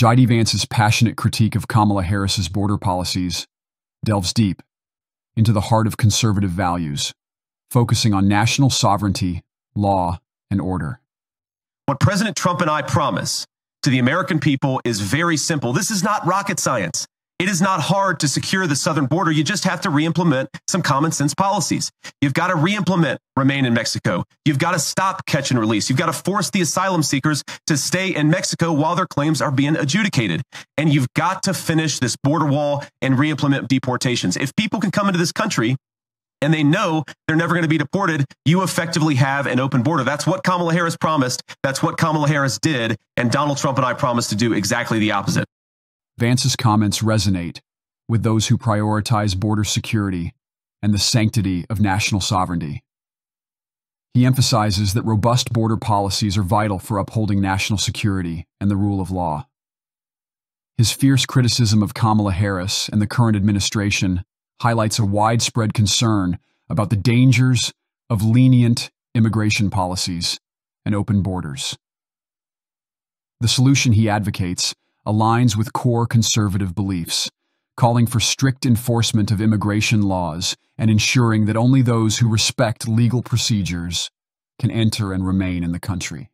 J.D. Vance's passionate critique of Kamala Harris's border policies delves deep into the heart of conservative values, focusing on national sovereignty, law, and order. What President Trump and I promise to the American people is very simple. This is not rocket science. It is not hard to secure the southern border. You just have to reimplement some common sense policies. You've got to reimplement remain in Mexico. You've got to stop catch and release. You've got to force the asylum seekers to stay in Mexico while their claims are being adjudicated. And you've got to finish this border wall and reimplement deportations. If people can come into this country and they know they're never going to be deported, you effectively have an open border. That's what Kamala Harris promised. That's what Kamala Harris did. And Donald Trump and I promised to do exactly the opposite. Vance's comments resonate with those who prioritize border security and the sanctity of national sovereignty. He emphasizes that robust border policies are vital for upholding national security and the rule of law. His fierce criticism of Kamala Harris and the current administration highlights a widespread concern about the dangers of lenient immigration policies and open borders. The solution he advocates aligns with core conservative beliefs, calling for strict enforcement of immigration laws and ensuring that only those who respect legal procedures can enter and remain in the country.